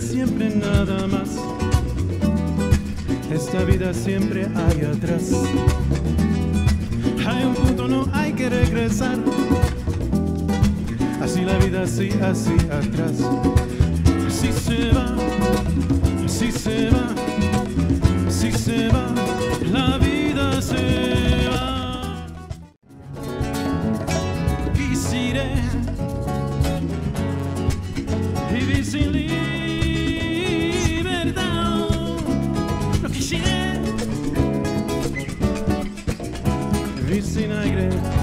siempre nada más. Esta vida siempre hay atrás. Hay un punto, no hay que regresar. Así la vida, así, así atrás. Así se va, así se va, así se va, la vida se va. Quisiera vivir sin libertad. Sin aire.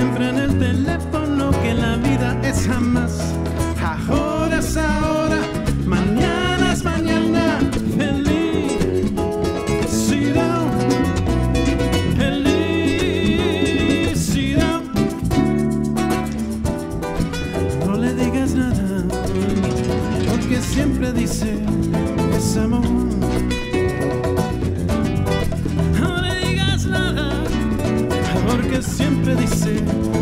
Siempre en el teléfono que la vida es jamás. Ahora es ahora, mañana es mañana. Felicidad, felicidad. No le digas nada, porque siempre dice es amor. sempre dizer.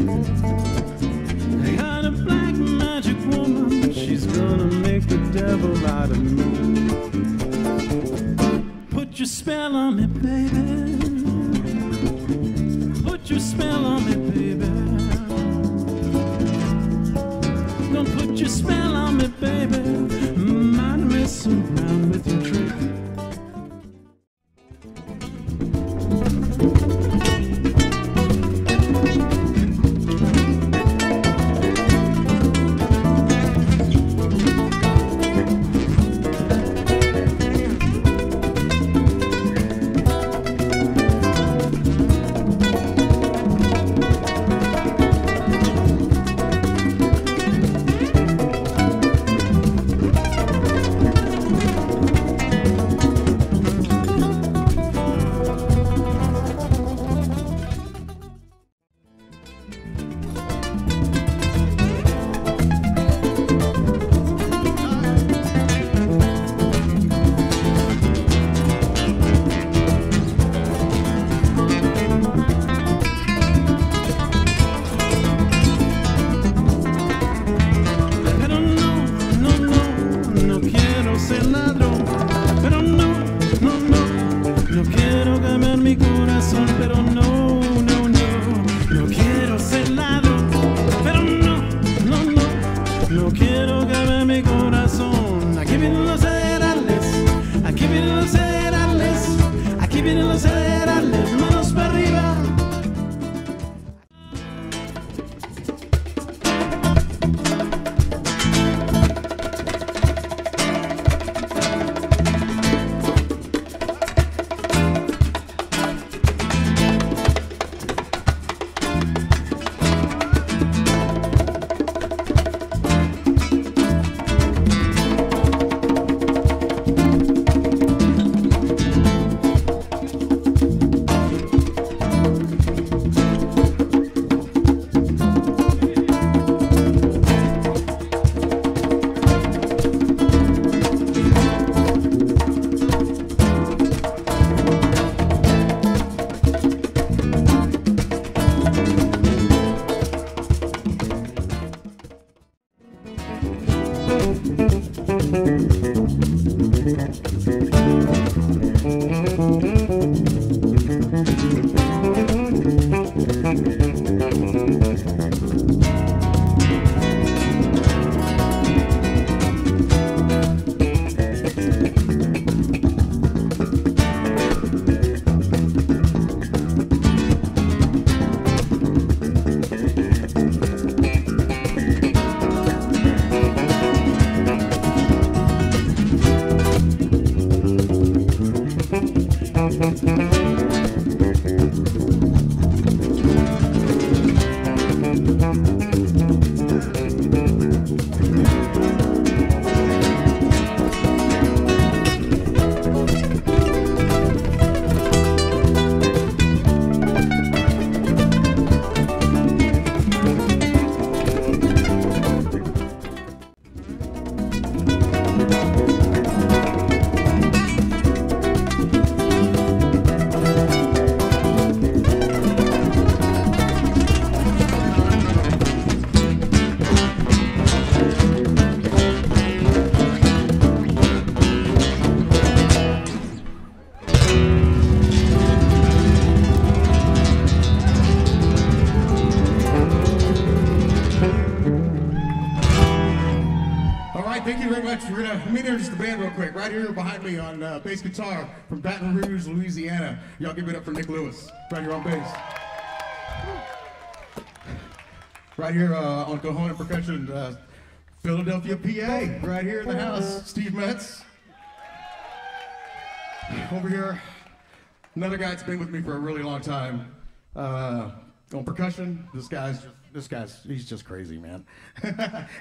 I got a black magic woman, she's gonna make the devil out of me. Put your spell on me, baby. Put your spell on me, baby. Don't put your spell on me, baby. Right here behind me on uh, bass guitar from Baton Rouge, Louisiana. Y'all give it up for Nick Lewis. Right here on bass. Right here uh, on cajon percussion, uh, Philadelphia, PA. Right here in the house, Steve Metz. Over here, another guy that's been with me for a really long time. Uh, on percussion, this guy's this guy's he's just crazy, man.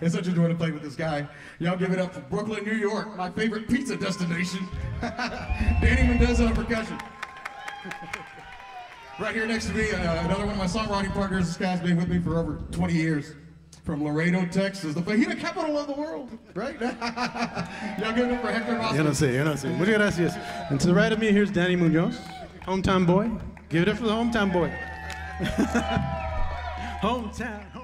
it's such a joy to play with this guy. Y'all give it up for Brooklyn, New York, my favorite pizza destination. Danny Mendoza on percussion. Right here next to me, uh, another one of my songwriting partners. This guy's been with me for over 20 years. From Laredo, Texas, the fajita capital of the world, right? Y'all give it up for Hector Yo Rossi. no sé, yo no sé. Muchas gracias. And to the right of me, here's Danny Munoz, hometown boy. Give it up for the hometown boy hometown.